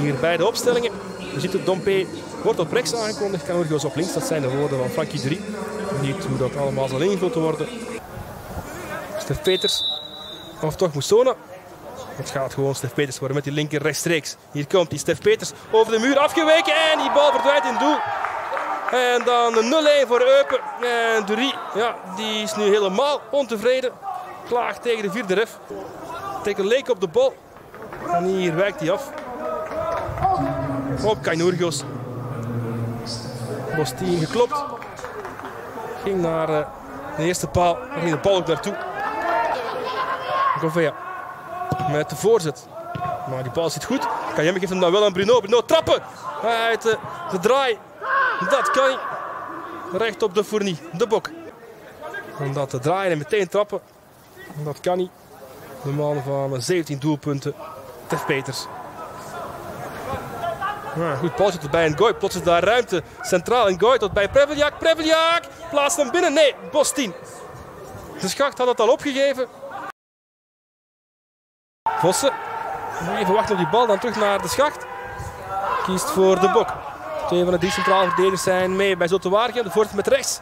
Hier bij de opstellingen. Je ziet het Dompe wordt op rechts aangekondigd. Canurgos op links. Dat zijn de woorden van Frankie 3. Niet hoe dat allemaal zal ingevuld worden. Stef Peters. Of toch Moussona. Het gaat gewoon Stef Peters worden met die linker rechtstreeks. Hier komt die Stef Peters over de muur afgeweken. En die bal verdwijnt in doel. En dan de 0-1 voor Eupen. En Durie, ja, die is nu helemaal ontevreden. Klaagt tegen de vierde ref. Tegen Leek op de bal. Hier wijkt hij af. Op Kainourgos. Bostin geklopt. Ging naar uh, de eerste paal. Daar ging de bal ook naartoe. Govea. Met de voorzet. Maar die bal zit goed. Kajemme geeft hem dan wel aan Bruno. Bruno trappen. Uit de, de draai. Dat kan hij. Recht op de Fournie. De bok. Om dat te draaien en meteen trappen. Dat kan hij. De man van 17 doelpunten. Tef Peters. Ja, goed, Paul zit erbij en Goy. Plots is daar ruimte. Centraal en Goy tot bij Preveljak. Preveljak plaatst hem binnen. Nee, Bostin. De schacht had het al opgegeven. Vossen. Even wachten op die bal. Dan terug naar de schacht. Kiest voor de bok. Twee van de drie centrale verdedigers zijn mee bij Zotewaarge. De voorzet met rechts.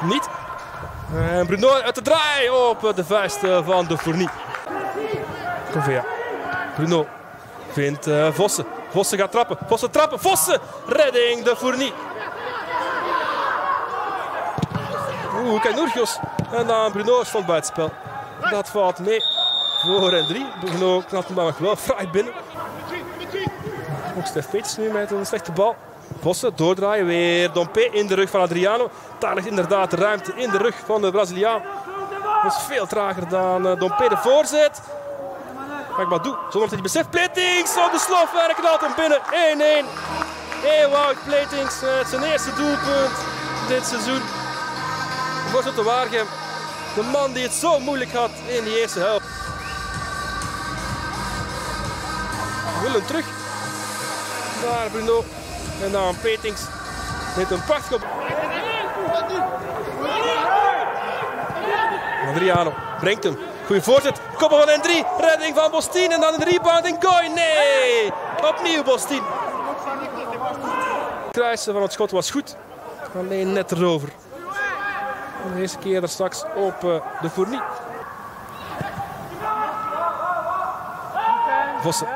Niet. En Bruno uit de draai op de vuist van de Fournie. Convea. Bruno vindt uh, Vossen. Vossen gaat trappen. Vossen trappen. Vossen. Redding de Fournie. Oeh, Kanurgios. En dan Bruno stond bij het spel. Dat valt mee. Voor en drie. Bruno knapt hem nog wel fraai binnen. Ook Stef nu met een slechte bal. Vossen doordraaien. Weer Dompe in de rug van Adriano. Daar ligt inderdaad de ruimte in de rug van de Braziliaan. Dat is veel trager dan uh, Dompe de voorzet. Magbadou, zonder dat hij beseft. Platings op de slof en hem binnen. 1-1. Ewout Platings met zijn eerste doelpunt dit seizoen. Voor de Waregem. De man die het zo moeilijk had in die eerste helft. Willem terug. Daar Bruno. En dan Petings met een prachtig op. Adriano brengt hem. Goeie voorzet. Koppel van N3. Redding van Bostin. En dan een rebound in Gooi. Nee. Opnieuw Bostin. Kruisen van het schot was goed. Alleen net erover. De eerste keer er straks op uh, de Fournie. Vossen.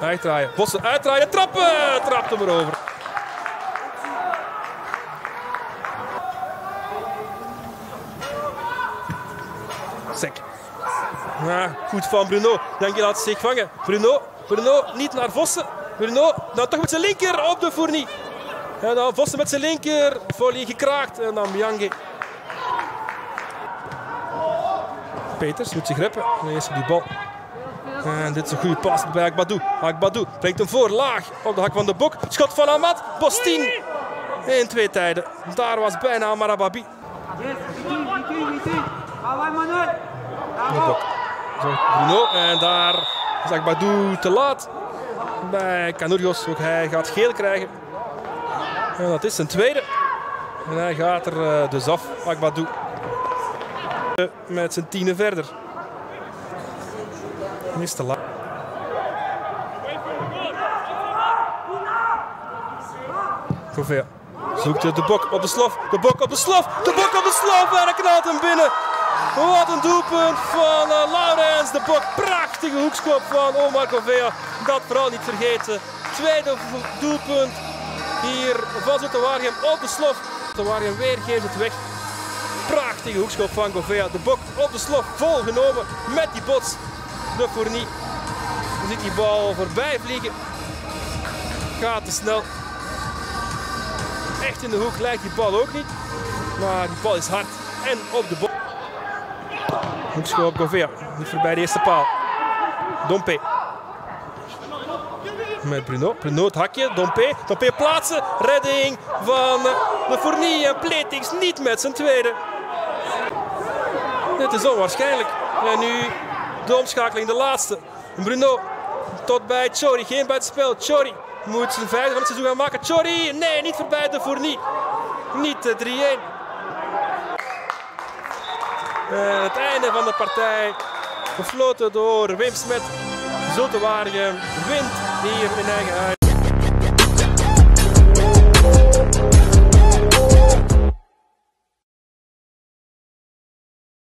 Uitdraaien. Vossen uitdraaien. Trappen. Trapt hem erover. Sek. Ja, goed van Bruno. Denk je laat zich vangen. Bruno, Bruno niet naar Vossen. Bruno, dan toch met zijn linker op de Fournie. En dan Vossen met zijn linker. Volley gekraakt. En dan Miange. Peters moet zich reppen. En eerst die bal. En dit is een goede pas bij Akbadou. Akbadou brengt hem voor. Laag op de hak van de bok. Schot van Amat. Bostin. In twee tijden. Daar was bijna Marababi. Bruno. En daar is Akbadou te laat. Bij Canurios. Ook hij gaat geel krijgen. En dat is zijn tweede. En hij gaat er dus af. Akbadou. Met zijn tienen verder. Is te laat. Govea zoekt de bok op de slof. De bok op de slof. De bok op de slof. En hij knalt hem binnen. Wat een doelpunt van uh, Laurens de Bok. Prachtige hoekschop van Omar Govea. Dat vooral niet vergeten. Tweede doelpunt hier van Zoetewaargem op de slof. Zoetewaargem weer geeft het weg. Prachtige hoekschop van Govea. De Bok op de slof vol genomen met die bots. De Fournie. Ziet die bal voorbij vliegen. Gaat te snel. Echt in de hoek lijkt die bal ook niet. Maar die bal is hard en op de bok. Hoekschop op Govea. Niet voorbij de eerste paal. Dompe. Met Bruno. Bruno het hakje. Dompe. Dompe plaatsen. Redding van de Fournie. En Pletings niet met zijn tweede. Dit is onwaarschijnlijk. En nu de omschakeling, de laatste. Bruno tot bij Chori. Geen buitenspel. Chori moet zijn vijfde van het seizoen gaan maken. Chori. Nee, niet voorbij de Fournie. Niet de 3-1. Uh, het einde van de partij. Gefloten door Wim Smet. Zulte Waregem wint hier in eigen huis.